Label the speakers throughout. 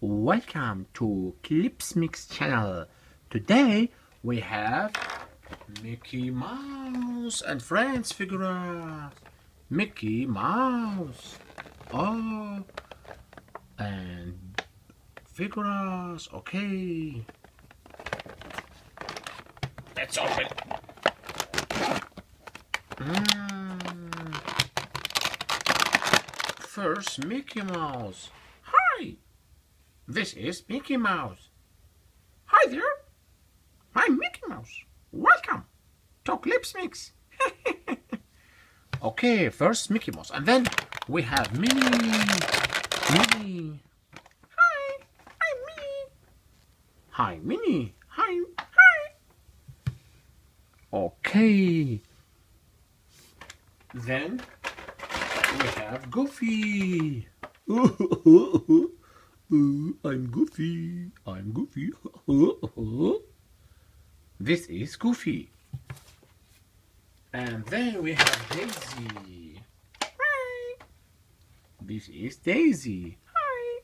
Speaker 1: Welcome to Clips Mix channel. Today we have Mickey Mouse and Friends figures. Mickey Mouse. Oh, and figures. Okay. Let's open. Mm. First, Mickey Mouse. Hi. This is Mickey Mouse. Hi there. I'm Mickey Mouse. Welcome to Clips Mix. okay, first Mickey Mouse, and then we have Minnie. Minnie. Hi, I'm Minnie. Hi, Minnie. Hi, hi. Okay. Then we have Goofy. I'm Goofy. I'm Goofy. this is Goofy. And then we have Daisy. Hi. This is Daisy. Hi.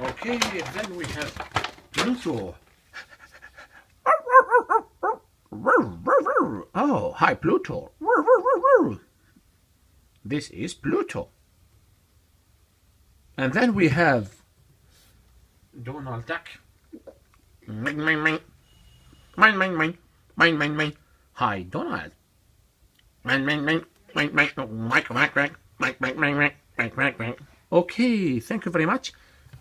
Speaker 1: Okay, then we have Pluto. Oh, hi Pluto. This is Pluto. And then we have Donald Duck. Mine, mine, mine. Mine, mine, mine. Mine, mine, mine. Hi, Donald. Okay, thank you very much.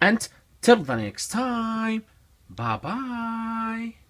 Speaker 1: And till the next time, bye bye.